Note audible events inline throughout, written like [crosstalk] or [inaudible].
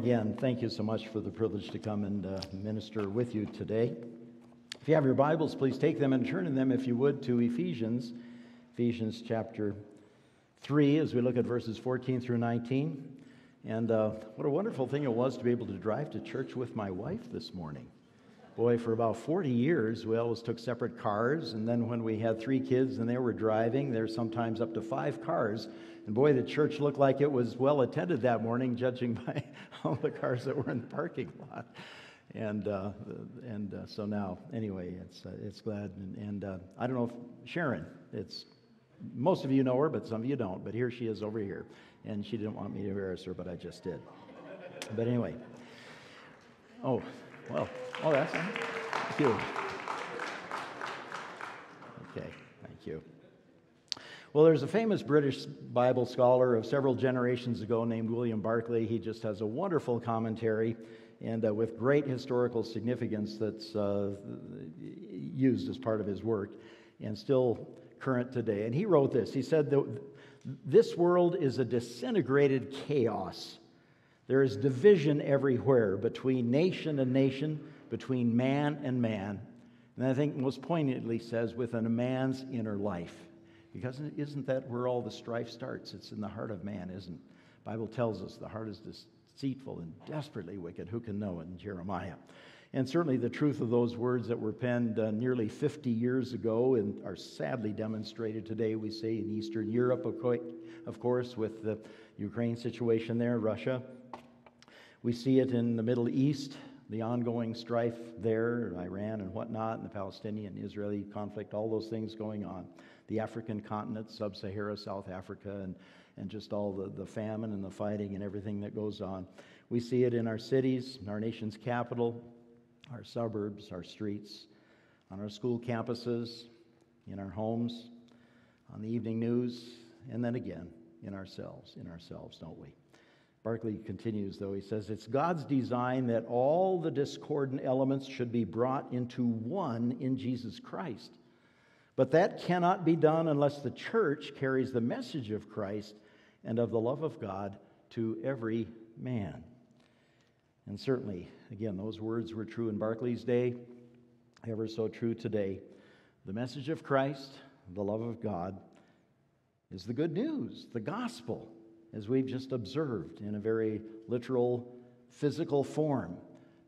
again, thank you so much for the privilege to come and uh, minister with you today. If you have your Bibles, please take them and turn in them, if you would, to Ephesians, Ephesians chapter 3, as we look at verses 14 through 19. And uh, what a wonderful thing it was to be able to drive to church with my wife this morning. Boy, for about 40 years, we always took separate cars. And then when we had three kids and they were driving, there's sometimes up to five cars. And boy, the church looked like it was well attended that morning, judging [laughs] by [laughs] all the cars that were in the parking lot. And, uh, and uh, so now, anyway, it's, uh, it's glad. And, and uh, I don't know if Sharon, it's most of you know her, but some of you don't. But here she is over here. And she didn't want me to embarrass her, but I just did. But anyway. Oh, well. Oh, that's. Thank you. Okay, thank you. Well, there's a famous British Bible scholar of several generations ago named William Barclay. He just has a wonderful commentary and uh, with great historical significance that's uh, used as part of his work and still current today. And he wrote this He said, This world is a disintegrated chaos. There is division everywhere between nation and nation, between man and man. And I think most poignantly says within a man's inner life. Because isn't that where all the strife starts? It's in the heart of man, isn't it? Bible tells us the heart is deceitful and desperately wicked. Who can know it in Jeremiah? And certainly the truth of those words that were penned uh, nearly 50 years ago and are sadly demonstrated today, we say, in Eastern Europe, of course, with the Ukraine situation there, Russia. We see it in the Middle East, the ongoing strife there, Iran and whatnot, and the Palestinian Israeli conflict, all those things going on. The African continent, sub Sahara, South Africa, and, and just all the, the famine and the fighting and everything that goes on. We see it in our cities, our nation's capital, our suburbs, our streets, on our school campuses, in our homes, on the evening news, and then again in ourselves, in ourselves, don't we? Barclay continues, though, he says, It's God's design that all the discordant elements should be brought into one in Jesus Christ. But that cannot be done unless the church carries the message of Christ and of the love of God to every man. And certainly, again, those words were true in Barclay's day, ever so true today. The message of Christ, the love of God, is the good news, the gospel as we've just observed in a very literal, physical form.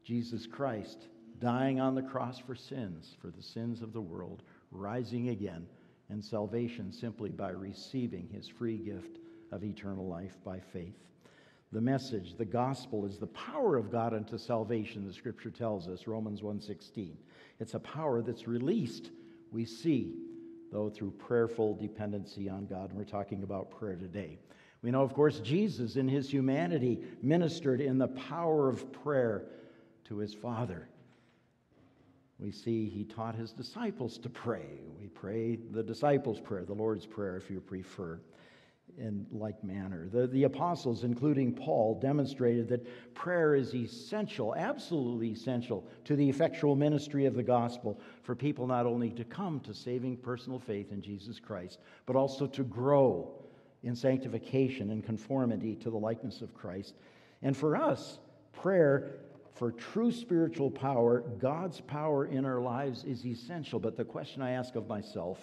Jesus Christ dying on the cross for sins, for the sins of the world, rising again, and salvation simply by receiving his free gift of eternal life by faith. The message, the gospel, is the power of God unto salvation, the scripture tells us, Romans 1:16. It's a power that's released, we see, though through prayerful dependency on God. And we're talking about prayer today. We know, of course, Jesus in his humanity ministered in the power of prayer to his Father. We see he taught his disciples to pray. We pray the disciples' prayer, the Lord's Prayer, if you prefer, in like manner. The, the apostles, including Paul, demonstrated that prayer is essential, absolutely essential, to the effectual ministry of the gospel for people not only to come to saving personal faith in Jesus Christ, but also to grow in sanctification and conformity to the likeness of Christ. And for us, prayer for true spiritual power, God's power in our lives is essential. But the question I ask of myself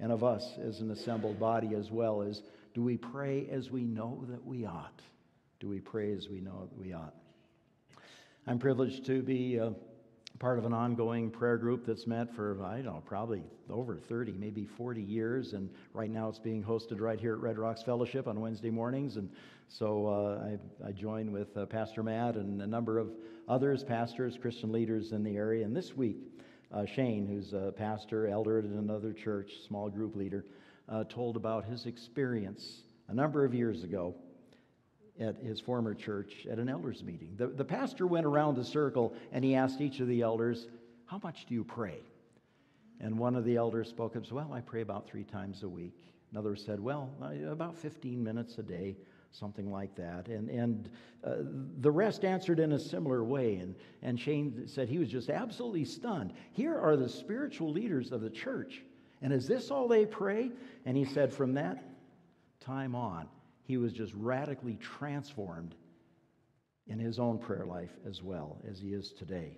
and of us as an assembled body as well is do we pray as we know that we ought? Do we pray as we know that we ought? I'm privileged to be. Uh, part of an ongoing prayer group that's met for, I don't know, probably over 30, maybe 40 years. And right now it's being hosted right here at Red Rocks Fellowship on Wednesday mornings. And so uh, I, I join with uh, Pastor Matt and a number of others, pastors, Christian leaders in the area. And this week, uh, Shane, who's a pastor, elder at another church, small group leader, uh, told about his experience a number of years ago at his former church at an elders meeting. The, the pastor went around the circle and he asked each of the elders, How much do you pray? And one of the elders spoke up, Well, I pray about three times a week. Another said, Well, about 15 minutes a day, something like that. And, and uh, the rest answered in a similar way. And, and Shane said he was just absolutely stunned. Here are the spiritual leaders of the church. And is this all they pray? And he said, From that time on, he was just radically transformed in his own prayer life as well as he is today.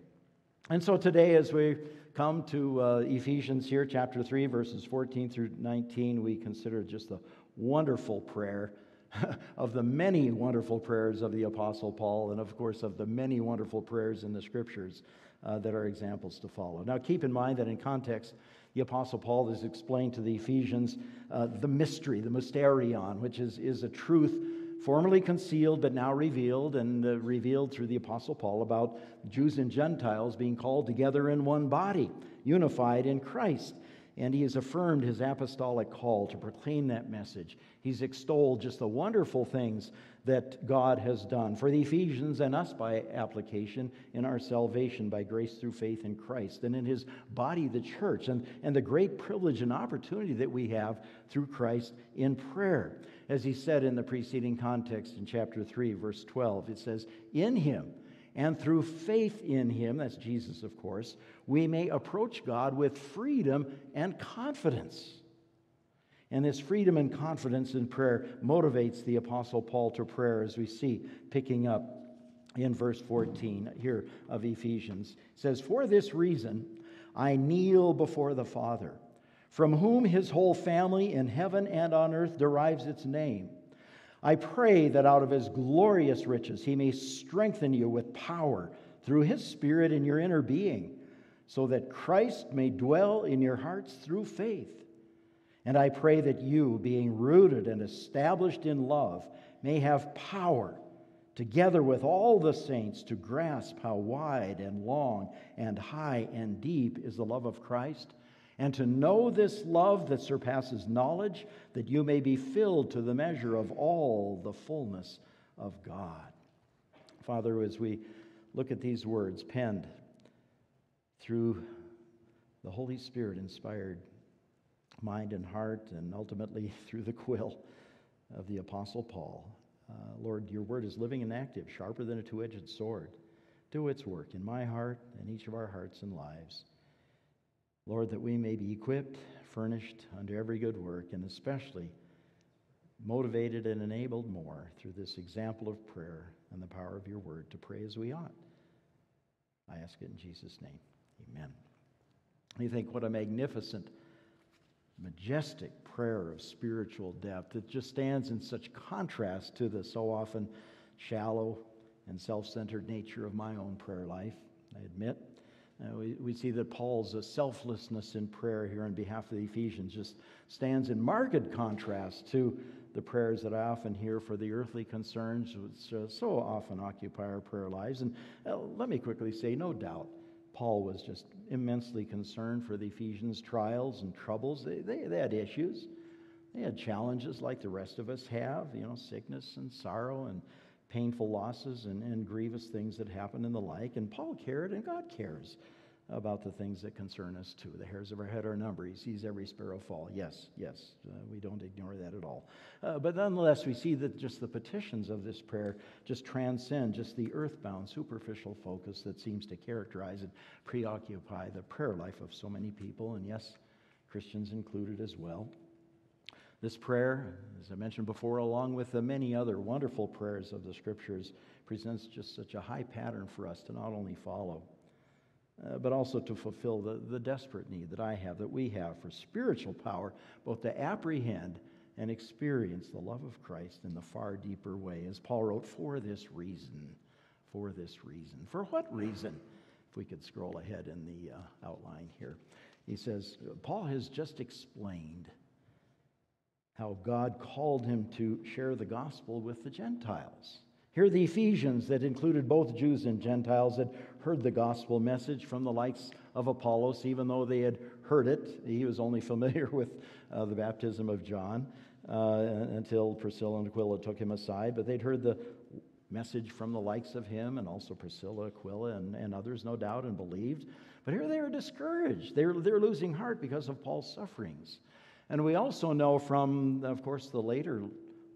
And so today, as we come to uh, Ephesians here, chapter 3, verses 14 through 19, we consider just the wonderful prayer [laughs] of the many wonderful prayers of the Apostle Paul, and of course, of the many wonderful prayers in the scriptures uh, that are examples to follow. Now, keep in mind that in context, the Apostle Paul has explained to the Ephesians uh, the mystery, the mysterion, which is, is a truth formerly concealed but now revealed, and uh, revealed through the Apostle Paul about Jews and Gentiles being called together in one body, unified in Christ. And he has affirmed his apostolic call to proclaim that message. He's extolled just the wonderful things that God has done for the Ephesians and us by application in our salvation by grace through faith in Christ and in his body, the church, and, and the great privilege and opportunity that we have through Christ in prayer. As he said in the preceding context in chapter 3, verse 12, it says, In him and through faith in him, that's Jesus, of course, we may approach God with freedom and confidence. And this freedom and confidence in prayer motivates the Apostle Paul to prayer, as we see picking up in verse 14 here of Ephesians. It says, For this reason I kneel before the Father, from whom his whole family in heaven and on earth derives its name. I pray that out of his glorious riches he may strengthen you with power through his Spirit in your inner being, so that Christ may dwell in your hearts through faith. And I pray that you, being rooted and established in love, may have power, together with all the saints, to grasp how wide and long and high and deep is the love of Christ and to know this love that surpasses knowledge, that you may be filled to the measure of all the fullness of God. Father, as we look at these words penned through the Holy Spirit inspired mind and heart, and ultimately [laughs] through the quill of the Apostle Paul, uh, Lord, your word is living and active, sharper than a two edged sword. Do its work in my heart and each of our hearts and lives. Lord, that we may be equipped, furnished unto every good work, and especially motivated and enabled more through this example of prayer and the power of your word to pray as we ought. I ask it in Jesus' name. Amen. You think what a magnificent, majestic prayer of spiritual depth. that just stands in such contrast to the so often shallow and self centered nature of my own prayer life, I admit. Uh, we, we see that Paul's uh, selflessness in prayer here on behalf of the Ephesians just stands in marked contrast to the prayers that I often hear for the earthly concerns, which uh, so often occupy our prayer lives. And uh, let me quickly say, no doubt, Paul was just immensely concerned for the Ephesians' trials and troubles. They, they, they had issues, they had challenges like the rest of us have, you know, sickness and sorrow and painful losses and, and grievous things that happen and the like. And Paul cared, and God cares about the things that concern us too. The hairs of our head are numbered. He sees every sparrow fall. Yes, yes, uh, we don't ignore that at all. Uh, but nonetheless, we see that just the petitions of this prayer just transcend just the earthbound, superficial focus that seems to characterize and preoccupy the prayer life of so many people, and yes, Christians included as well. This prayer, as I mentioned before, along with the many other wonderful prayers of the scriptures, presents just such a high pattern for us to not only follow, uh, but also to fulfill the, the desperate need that I have, that we have for spiritual power, both to apprehend and experience the love of Christ in the far deeper way. As Paul wrote, for this reason, for this reason. For what reason? If we could scroll ahead in the uh, outline here. He says, Paul has just explained how God called him to share the gospel with the Gentiles. Here, the Ephesians, that included both Jews and Gentiles, had heard the gospel message from the likes of Apollos, even though they had heard it. He was only [laughs] familiar with uh, the baptism of John uh, until Priscilla and Aquila took him aside. But they'd heard the message from the likes of him and also Priscilla, Aquila, and, and others, no doubt, and believed. But here they are discouraged. They're, they're losing heart because of Paul's sufferings. And we also know from, of course, the later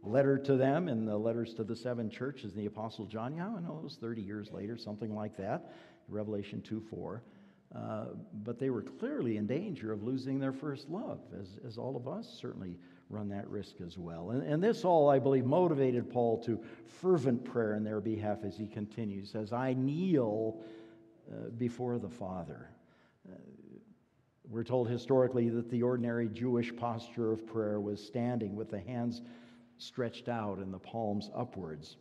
letter to them and the letters to the seven churches, the Apostle John, yeah, I know it was 30 years later, something like that, Revelation 2 4, uh, but they were clearly in danger of losing their first love, as, as all of us certainly run that risk as well. And, and this all, I believe, motivated Paul to fervent prayer in their behalf as he continues, as I kneel uh, before the Father. Uh, we're told historically that the ordinary Jewish posture of prayer was standing with the hands stretched out and the palms upwards.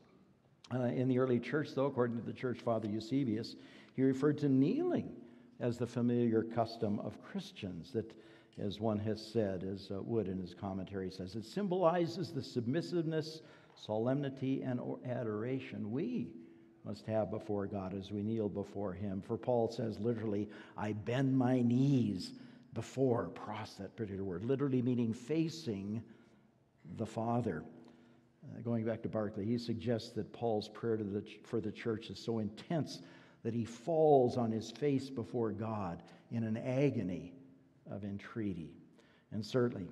Uh, in the early church, though, according to the church father Eusebius, he referred to kneeling as the familiar custom of Christians, that, as one has said, as uh, Wood in his commentary says, it symbolizes the submissiveness, solemnity, and adoration we must have before God as we kneel before Him. For Paul says literally, I bend my knees before, pros, that particular word, literally meaning facing the Father. Uh, going back to Barclay, he suggests that Paul's prayer the, for the church is so intense that he falls on his face before God in an agony of entreaty. And certainly,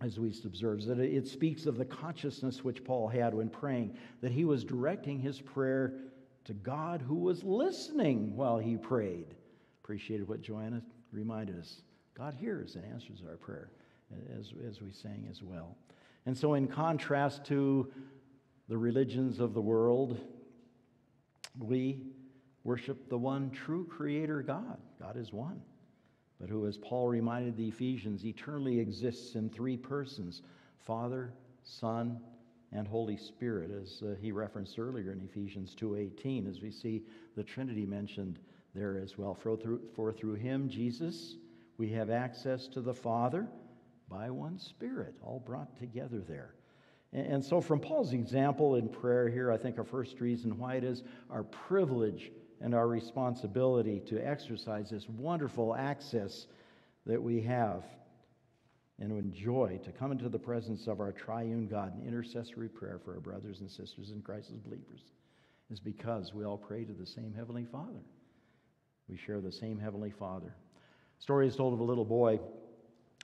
as we observe, that it speaks of the consciousness which Paul had when praying, that he was directing his prayer to God who was listening while he prayed. Appreciated what Joanna reminded us. God hears and answers our prayer, as, as we sang as well. And so, in contrast to the religions of the world, we worship the one true creator God. God is one. But who, as Paul reminded the Ephesians, eternally exists in three persons Father, Son, and Holy Spirit, as uh, he referenced earlier in Ephesians 2:18, as we see the Trinity mentioned there as well. For through, for through him, Jesus, we have access to the Father by one Spirit, all brought together there. And, so, from Paul's example in prayer here, I think our first reason why it is our privilege and our responsibility to exercise this wonderful access that we have and to enjoy to come into the presence of our triune God in intercessory prayer for our brothers and sisters in Christ as believers is because we all pray to the same Heavenly Father. We share the same Heavenly Father. Story is told of a little boy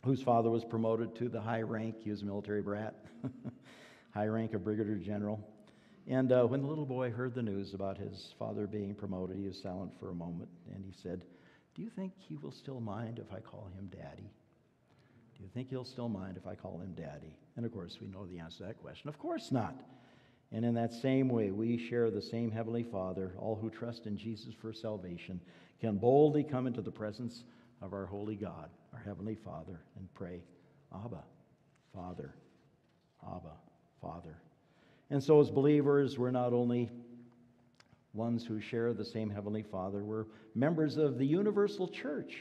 whose father was promoted to the high rank. He was a military brat, [laughs] high rank of brigadier general. And uh, when the little boy heard the news about his father being promoted, he was silent for a moment and he said, Do you think he will still mind if I call him daddy? Do you think he'll still mind if I call him daddy? And of course, we know the answer to that question. Of course not. And in that same way, we share the same Heavenly Father. All who trust in Jesus for salvation can boldly come into the presence of our holy God, our Heavenly Father, and pray, Abba, Father, Abba, Father. And so, as believers, we're not only ones who share the same Heavenly Father, we're members of the universal church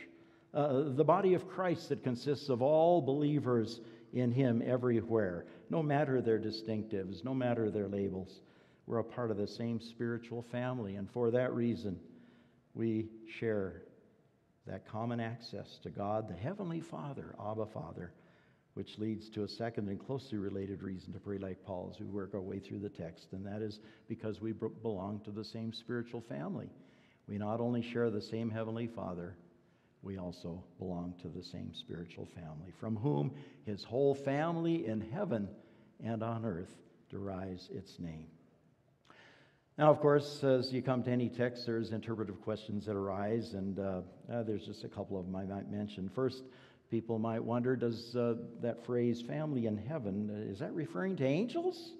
uh, the body of Christ that consists of all believers in Him everywhere, no matter their distinctives, no matter their labels. We're a part of the same spiritual family, and for that reason, we share that common access to God, the Heavenly Father, Abba Father, which leads to a second and closely related reason to pray like Paul as we work our way through the text, and that is because we belong to the same spiritual family. We not only share the same Heavenly Father, we also belong to the same spiritual family, from whom his whole family in heaven and on earth derives its name. Now, of course, as you come to any text, there's interpretive questions that arise, and uh, uh, there's just a couple of them I might mention. First, people might wonder does uh, that phrase family in heaven, uh, is that referring to angels?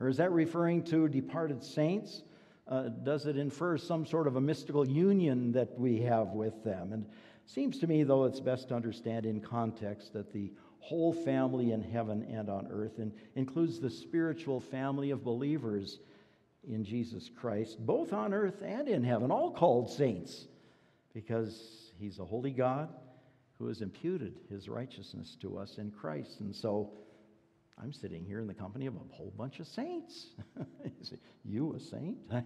Or is that referring to departed saints? Uh, does it infer some sort of a mystical union that we have with them? And Seems to me, though, it's best to understand in context that the whole family in heaven and on earth and includes the spiritual family of believers in Jesus Christ, both on earth and in heaven, all called saints, because he's a holy God who has imputed his righteousness to us in Christ. And so I'm sitting here in the company of a whole bunch of saints. [laughs] you a saint? [laughs]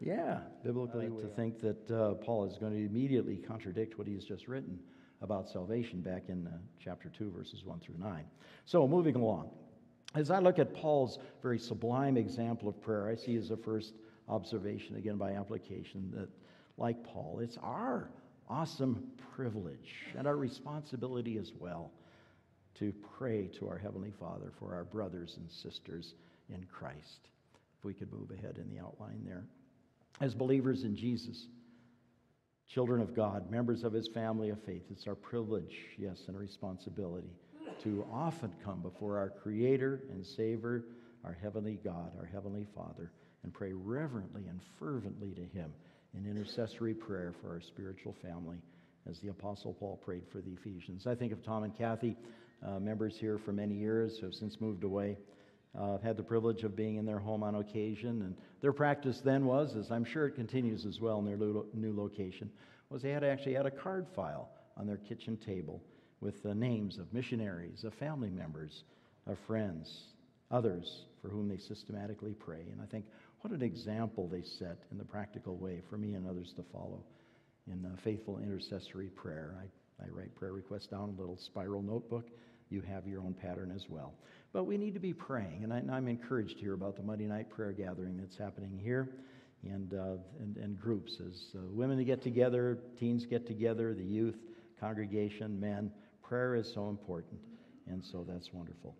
Yeah, biblically, to think that uh, Paul is going to immediately contradict what he's just written about salvation back in uh, chapter 2, verses 1 through 9. So, moving along. As I look at Paul's very sublime example of prayer, I see as a first observation, again by application, that like Paul, it's our awesome privilege and our responsibility as well to pray to our Heavenly Father for our brothers and sisters in Christ. If we could move ahead in the outline there as believers in Jesus. Children of God, members of his family of faith, it's our privilege, yes, and responsibility to often come before our Creator and Savior, our Heavenly God, our Heavenly Father, and pray reverently and fervently to Him in intercessory prayer for our spiritual family, as the Apostle Paul prayed for the Ephesians. I think of Tom and Kathy, uh, members here for many years who have since moved away. Uh, I've had the privilege of being in their home on occasion, and their practice then was, as I'm sure it continues as well in their new location, was they had actually had a card file on their kitchen table with the names of missionaries, of family members, of friends, others for whom they systematically pray. And I think what an example they set in the practical way for me and others to follow in faithful intercessory prayer. I, I write prayer requests down in a little spiral notebook. You have your own pattern as well. But we need to be praying, and, I, am encouraged here about the Monday night prayer gathering that's happening here and, uh, and, and, groups as uh, women get together, teens get together, the youth, congregation, men. Prayer is so important, and so that's wonderful.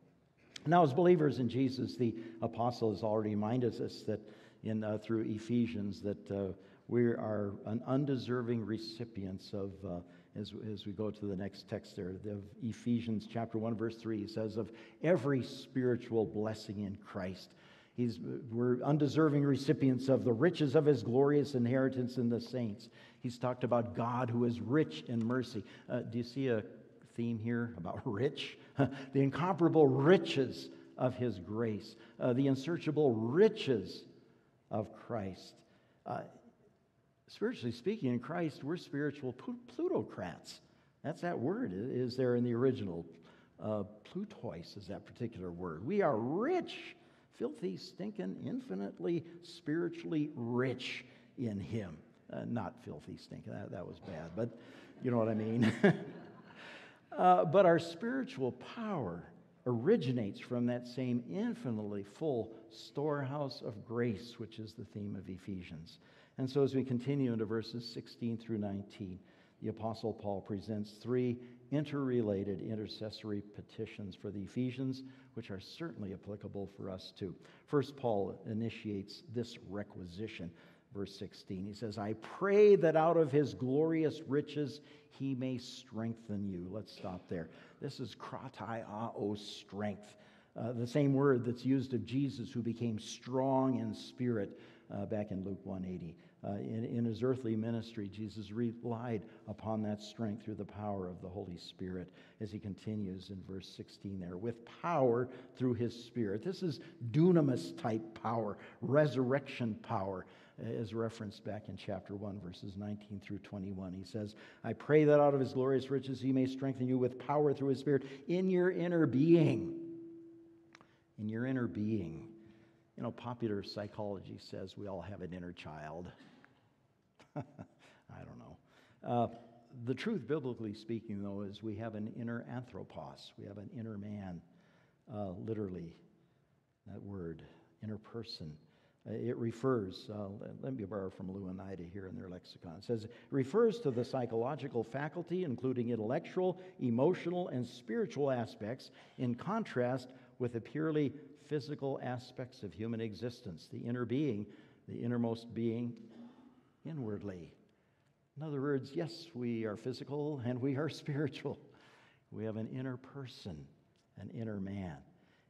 Now, as believers in Jesus, the apostle has already reminded us that in, uh, through Ephesians that uh, we are an undeserving recipients of, uh, as, as we go to the next text there, of Ephesians chapter 1, verse 3, he says, of every spiritual blessing in Christ. He's, we're undeserving recipients of the riches of his glorious inheritance in the saints. He's talked about God who is rich in mercy. Uh, do you see a theme here about [laughs] rich? [laughs] the incomparable riches of his grace, uh, the unsearchable riches of Christ. Uh, spiritually speaking, in Christ, we're spiritual plutocrats. That's that word, is there in the original. Uh, plutois is that particular word. We are rich, filthy, stinking, infinitely spiritually rich in Him. Uh, not filthy, stinking, that, that was bad, but you know what I mean. [laughs] Uh, but our spiritual power originates from that same infinitely full storehouse of grace, which is the theme of Ephesians. And so, as we continue into verses 16 through 19, the Apostle Paul presents three interrelated intercessory petitions for the Ephesians, which are certainly applicable for us too. First, Paul initiates this requisition verse 16. He says, I pray that out of his glorious riches he may strengthen you. Let's stop there. This is kratiao, strength. Uh, the same word that's used of Jesus who became strong in spirit uh, back in Luke 180. Uh, in, in his earthly ministry, Jesus relied upon that strength through the power of the Holy Spirit as he continues in verse 16 there, with power through his Spirit. This is dunamis type power, resurrection power as referenced back in chapter 1, verses 19 through 21. He says, I pray that out of his glorious riches he may strengthen you with power through his Spirit in your inner being. In your inner being. You know, popular psychology says we all have an inner child. [laughs] I don't know. Uh, the truth, biblically speaking, though, is we have an inner anthropos. We have an inner man, uh, literally, that word, inner person. Uh, it refers, uh, let me borrow from Louw and Nida here in their lexicon. It says, it refers to the psychological faculty, including intellectual, emotional, and spiritual aspects, in contrast with the purely physical aspects of human existence, the inner being, the innermost being inwardly. In other words, yes, we are physical and we are [laughs] spiritual. We have an inner person, an inner man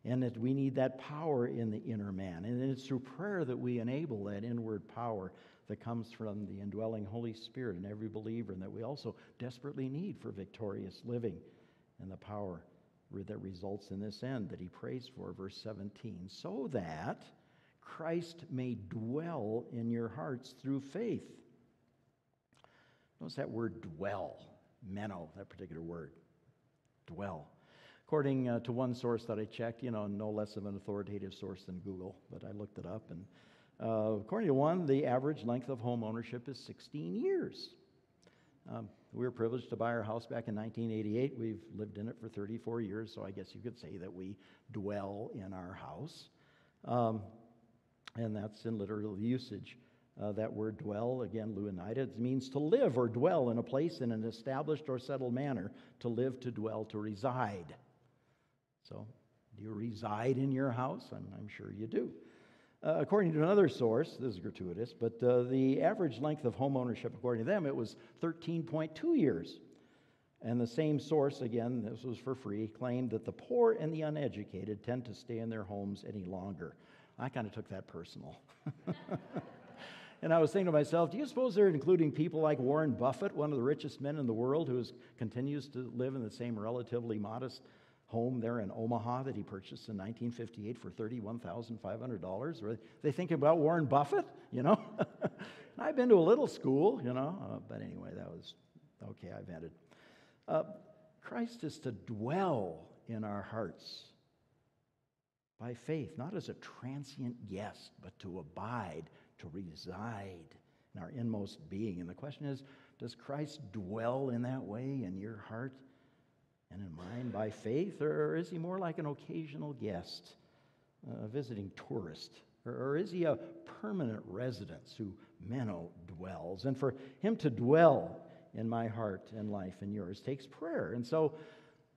and that we need that power in the inner man. And it's through prayer that we enable that inward power that comes from the indwelling Holy Spirit in every believer, and that we also desperately need for victorious living and the power that results in this end that he prays for, verse 17, so that Christ may dwell in your hearts through faith. Notice that word dwell, meno, that particular word, dwell. According uh, to one source that I checked, you know, no less of an authoritative source than Google, but I looked it up. And uh, according to one, the average length of home ownership is 16 years. Um, we were privileged to buy our house back in 1988. We've lived in it for 34 years, so I guess you could say that we dwell in our house. Um, and that's in literal usage. Uh, that word dwell, again, Louw and Nida, means to live or dwell in a place in an established or settled manner, to live, to dwell, to reside. So, do you reside in your house? I'm, I'm sure you do. Uh, according to another source, this is gratuitous, but uh, the average length of home ownership, according to them, it was 13.2 years. And the same source, again, this was for free, claimed that the poor and the uneducated tend to stay in their homes any longer. I kind of took that personal. [laughs] and I was thinking to myself, do you suppose they're including people like Warren Buffett, one of the richest men in the world, who is, continues to live in the same relatively modest home there in Omaha that he purchased in 1958 for $31,500? Are they thinking about Warren Buffett? You know? [laughs] I've been to a little school, you know, uh, but anyway, that was okay, I vented. Uh, Christ is to dwell in our hearts by faith, not as a transient guest, but to abide, to reside in our inmost being. And the question is does Christ dwell in that way in your heart and in mine by faith, or is he more like an occasional guest, uh, a visiting tourist? Or, is he a permanent residence who meno dwells? And for him to dwell in my heart and life and yours takes prayer. And so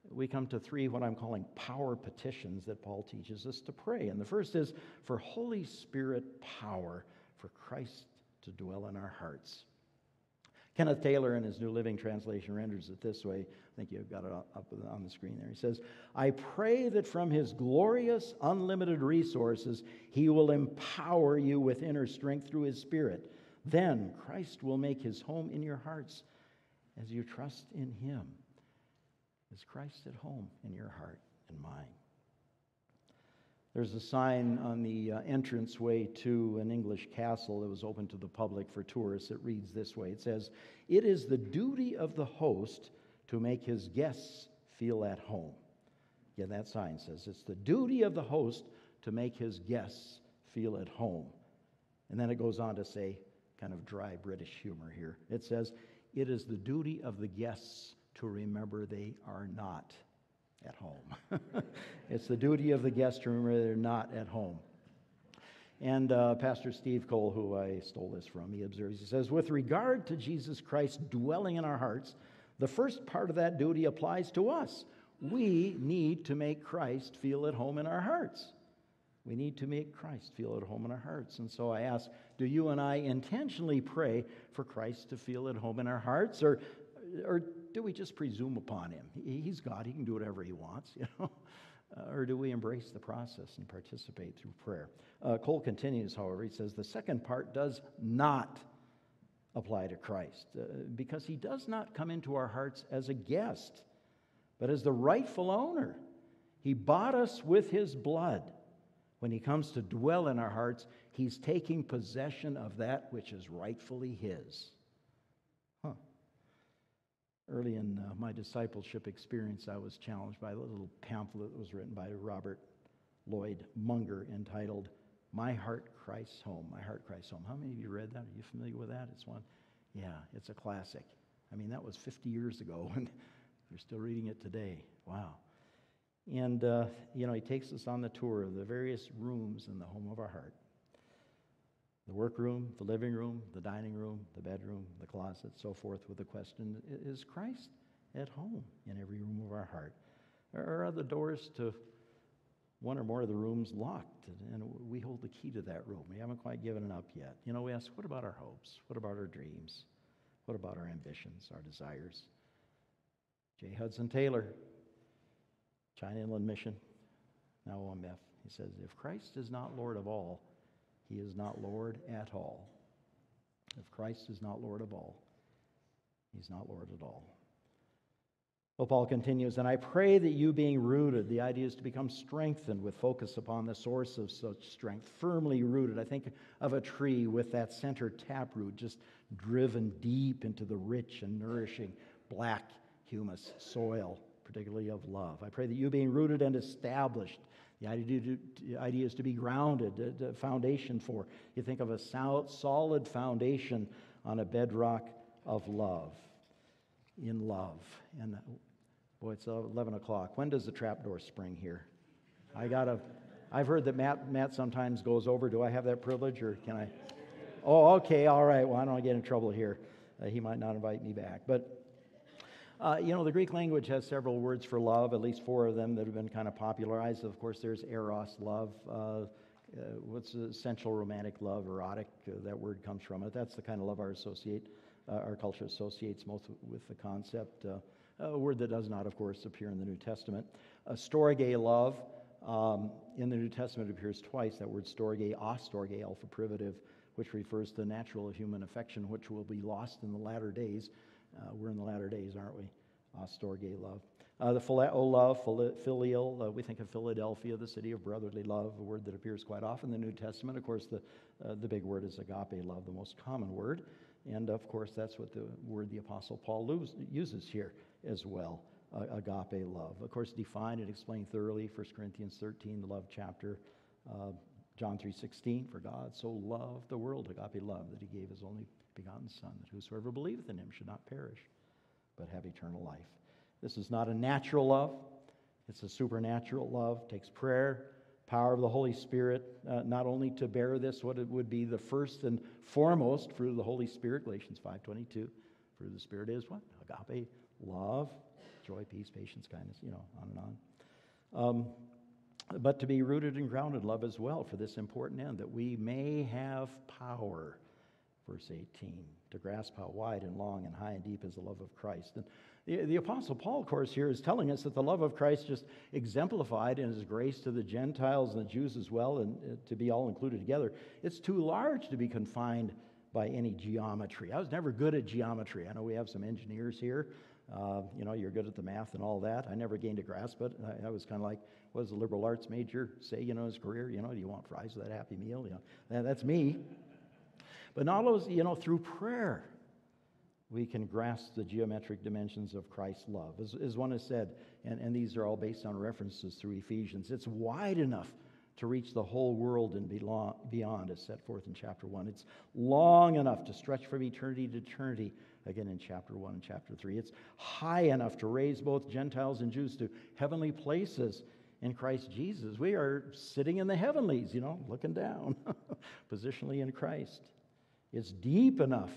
we come to three, what I'm calling power petitions that Paul teaches us to pray. And the first is for Holy Spirit power for Christ to dwell in our hearts. Kenneth Taylor, in his New Living Translation, renders it this way. I think you've got it up on the screen there. He says, I pray that from his glorious, unlimited resources, he will empower you with inner strength through his Spirit. Then Christ will make his home in your hearts as you trust in him. Is Christ at home in your heart and mind? There's a sign on the uh, entranceway to an English castle that was open to the public for tourists. It reads this way It says, It is the duty of the host to make his guests feel at home. Yeah, that sign says it's the duty of the host to make his guests feel at home. And then it goes on to say, kind of dry British humor here. It says, It is the duty of the guests to remember they are not at home. [laughs] it's the duty of the guest remember they're not at home. And uh, Pastor Steve Cole, who I stole this from, he observes, he says, with regard to Jesus Christ dwelling in our hearts, the first part of that duty applies to us. We need to make Christ feel at home in our hearts. We need to make Christ feel at home in our hearts. And so I ask, do you and I intentionally pray for Christ to feel at home in our hearts? Or, or do we just presume upon him? He's God, he can do whatever he wants, [laughs] you know? Uh, or do we embrace the process and participate through prayer? Uh, Cole continues, however, he says the second part does not apply to Christ uh, because he does not come into our hearts as a guest, but as the rightful owner. He bought us with his blood. When he comes to dwell in our hearts, he's taking possession of that which is rightfully his. Early in uh, my discipleship experience, I was challenged by a little pamphlet that was written by Robert Boyd Munger entitled My Heart Christ's Home. My Heart Christ's Home. How many of you read that? Are you familiar with that? It's one. Yeah, it's a classic. I mean, that was 50 years ago, [laughs] and they're still reading it today. Wow. And, uh, you know, he takes us on the tour of the various rooms in the home of our heart the workroom, the living room, the dining room, the bedroom, the closet, so forth, with the question Is Christ at home in every room of our heart? Or are the doors to one or more of the rooms locked and we hold the key to that room? We haven't quite given it up yet. You know, we ask, What about our hopes? What about our dreams? What about our ambitions, our desires? J. Hudson Taylor, China Inland Mission, now OMF, he says, If Christ is not Lord of all, he is not Lord at all. If Christ is not Lord of all, he's not Lord at all. Well, Paul continues, and I pray that you being rooted, the idea is to become strengthened with focus upon the source of such strength, firmly rooted. I think of a tree with that center taproot just driven deep into the rich and nourishing black humus soil, particularly of love. I pray that you being rooted and established the idea, is to be grounded, the, the foundation for. You think of a solid foundation on a bedrock of love, in love. And boy, it's 11 o'clock. When does the trapdoor spring here? I got to. I've heard that Matt, Matt sometimes goes over. Do I have that privilege or can I? Oh, okay, all right. Well, I don't want to get in trouble here. Uh, he might not invite me back. But uh, you know, the Greek language has several words for love, at least four of them that have been kind of popularized. Of course, there's eros, love, uh, uh, what's the sensual romantic love, erotic, uh, that word comes from it. That's the kind of love our associate, uh, our culture associates most with the concept. Uh, a word that does not, of course, appear in the New Testament. A storge love um, in the New Testament appears twice. That word storge, astorge, alpha privative, which refers to natural human affection, which will be lost in the latter days. Uh, we're in the latter days, aren't we? Astorge love. Uh, the phileo love, filial, uh, we think of Philadelphia, the city of brotherly love, a word that appears quite often in the New Testament. Of course, the, uh, the big word is agape love, the most common word. And of course, that's what the word the Apostle Paul uses here as well agape love. Of course, defined and explained thoroughly, 1 Corinthians 13, the love chapter. Uh, John 3:16, for God so loved the world, agape love, that he gave his only begotten Son, that whosoever believeth in him should not perish, but have eternal life. This is not a natural love, it's a supernatural love. It takes prayer, power of the Holy Spirit, uh, not only to bear this, what it would be the first and foremost fruit of the Holy Spirit, Galatians 5.22. Fruit of the Spirit is what? Agape, love, joy, peace, patience, kindness, you know, on and on. Um, but to be rooted and grounded love as well for this important end, that we may have power verse 18, to grasp how wide and long and high and deep is the love of Christ. And the, the Apostle Paul, of course, here is telling us that the love of Christ just exemplified in his grace to the Gentiles and the Jews as well, and uh, to be all included together. It's too large to be confined by any geometry. I was never good at geometry. I know we have some engineers here. Uh, you know, you're good at the math and all that. I never gained a grasp of it. I, I was kind of like, what does a liberal arts major say, you know, his career? You know, do you want fries with that Happy Meal? You know, that, that's me. But not only, you know, through prayer, we can grasp the geometric dimensions of Christ's love. As, as one has said, and, and these are all based on references through Ephesians, it's wide enough to reach the whole world and beyond, as set forth in chapter 1. It's long enough to stretch from eternity to eternity, again in chapter 1 and chapter 3. It's high enough to raise both Gentiles and Jews to heavenly places in Christ Jesus. We are sitting in the heavenlies, you know, looking down, [laughs] positionally in Christ. It's deep enough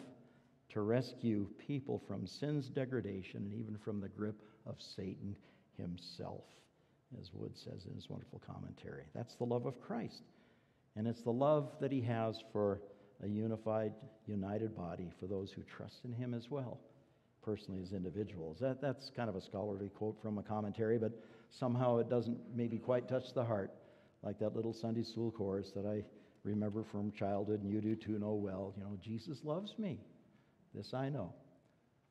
to rescue people from sin's degradation and even from the grip of Satan himself, as Wood says in his wonderful commentary. That's the love of Christ. And it's the love that he has for a unified, united body for those who trust in him as well, personally as individuals. That, that's kind of a scholarly quote from a commentary, but somehow it doesn't maybe quite touch the heart, like that little Sunday school chorus that I remember from childhood, and you do too know well, you know, Jesus loves me. This I know,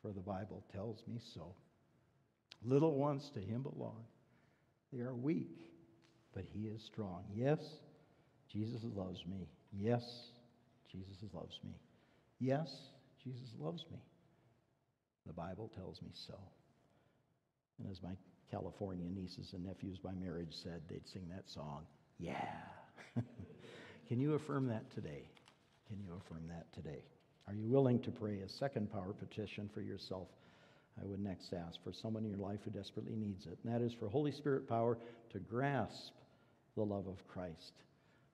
for the Bible tells me so. Little ones to him belong. They are weak, but he is strong. Yes, Jesus loves me. Yes, Jesus loves me. Yes, Jesus loves me. The Bible tells me so. And as my California nieces and nephews by marriage said, they'd sing that song, Yeah. [laughs] Can you affirm that today? Can you affirm that today? Are you willing to pray a second power petition for yourself? I would next ask for someone in your life who desperately needs it, and that is for Holy Spirit power to grasp the love of Christ.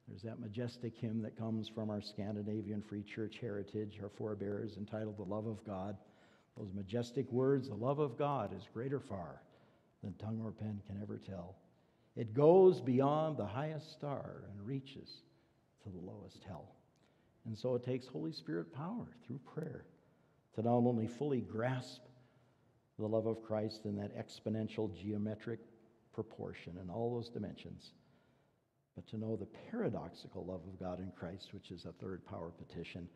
There's that majestic hymn that comes from our Scandinavian Free Church heritage, our forebears, entitled The Love of God. Those majestic words, the love of God is greater far than tongue or pen can ever tell. It goes beyond the highest star and reaches to the lowest hell. And so it takes Holy Spirit power through prayer to not only fully grasp the love of Christ in that exponential geometric proportion and all those dimensions, but to know the paradoxical love of God in Christ, which is a third power petition.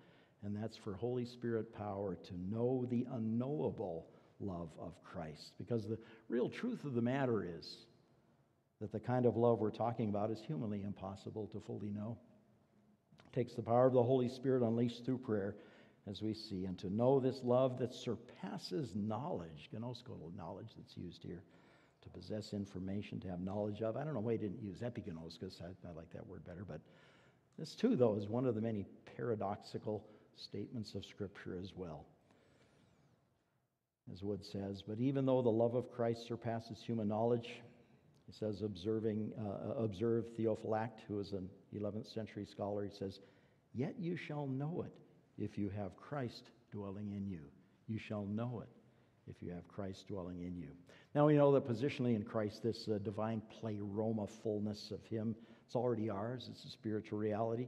And that's for Holy Spirit power to know the unknowable love of Christ. Because the real truth of the matter is that the kind of love we're talking about is humanly impossible to fully know takes the power of the Holy Spirit unleashed through prayer, as we see, and to know this love that surpasses knowledge, ginosko knowledge that's used here, to possess information, to have knowledge of. I don't know why he didn't use epignoskos. I, I like that word better, but this too, though, is one of the many paradoxical statements of Scripture as well. As Wood says, but even though the love of Christ surpasses human knowledge, he says, observing, uh, observe Theophylact, who is an 11th century scholar. He says, Yet you shall know it if you have Christ dwelling in you. You shall know it if you have Christ dwelling in you. Now we know that positionally in Christ, this uh, divine pleroma fullness of Him, It's already ours, it's a spiritual reality.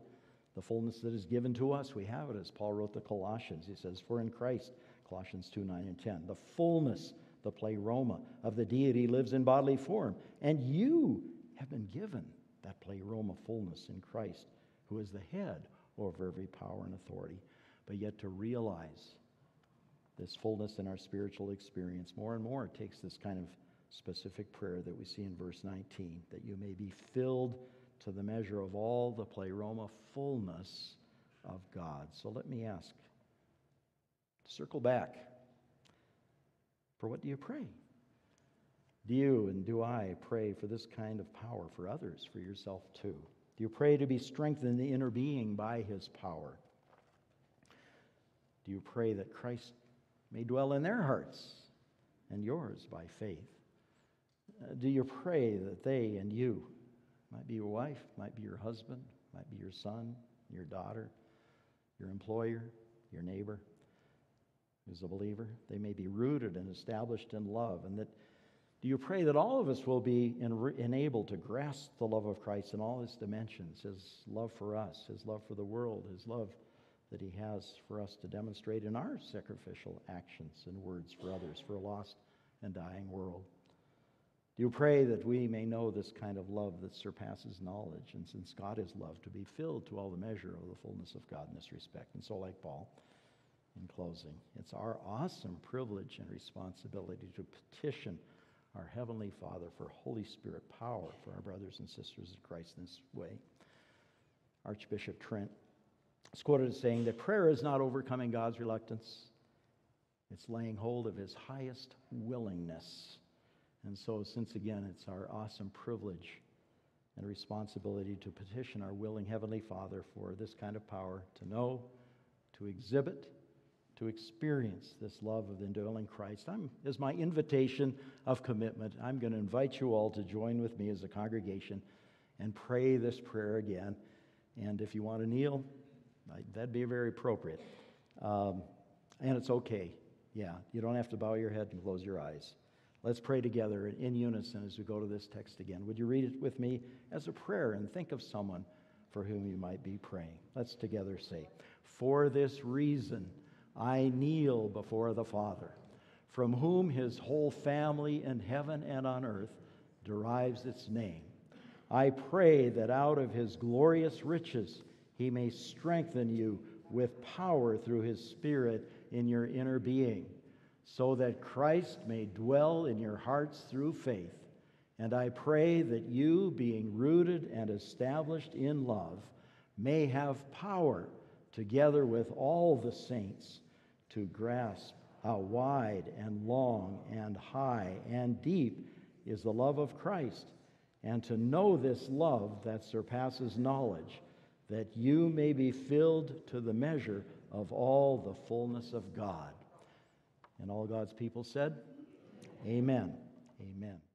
The fullness that is given to us, we have it, as Paul wrote to Colossians. He says, For in Christ, Colossians 2 9 and 10, the fullness, the pleroma of the deity lives in bodily form. And you have been given that pleroma fullness in Christ, who is the head over every power and authority. But yet to realize this fullness in our spiritual experience more and more, it takes this kind of specific prayer that we see in verse 19 that you may be filled to the measure of all the pleroma fullness of God. So let me ask circle back. For what do you pray? Do you and do I pray for this kind of power for others, for yourself too? Do you pray to be strengthened in the inner being by his power? Do you pray that Christ may dwell in their hearts and yours by faith? Uh, do you pray that they and you might be your wife, might be your husband, might be your son, your daughter, your employer, your neighbor who's a believer, they may be rooted and established in love, and that do you pray that all of us will be enabled to grasp the love of Christ in all his dimensions his love for us, his love for the world, his love that he has for us to demonstrate in our sacrificial actions and words for others, for a lost and dying world? Do you pray that we may know this kind of love that surpasses knowledge, and since God is love, to be filled to all the measure of the fullness of God in this respect? And so, like Paul, in closing, it's our awesome privilege and responsibility to petition our Heavenly Father for Holy Spirit power for our brothers and sisters in Christ in this way. Archbishop Trench is quoted as saying that prayer is not overcoming God's reluctance, it's laying hold of His highest willingness. And so, since again, it's our awesome privilege and responsibility to petition our willing Heavenly Father for this kind of power to know, to exhibit, to experience this love of the indwelling Christ. I'm, as my invitation of commitment, I'm going to invite you all to join with me as a congregation and pray this prayer again. And if you want to kneel, that'd be very appropriate. Um, and it's okay. Yeah, you don't have to bow your head and close your eyes. Let's pray together in unison as we go to this text again. Would you read it with me as a prayer and think of someone for whom you might be praying? Let's together say, For this reason, I kneel before the Father, from whom his whole family in heaven and on earth derives its name. I pray that out of his glorious riches he may strengthen you with power through his Spirit in your inner being, so that Christ may dwell in your hearts through faith. And I pray that you, being rooted and established in love, may have power, together with all the saints to grasp how wide and long and high and deep is the love of Christ, and to know this love that surpasses knowledge, that you may be filled to the measure of all the fullness of God. And all God's people said, Amen. Amen.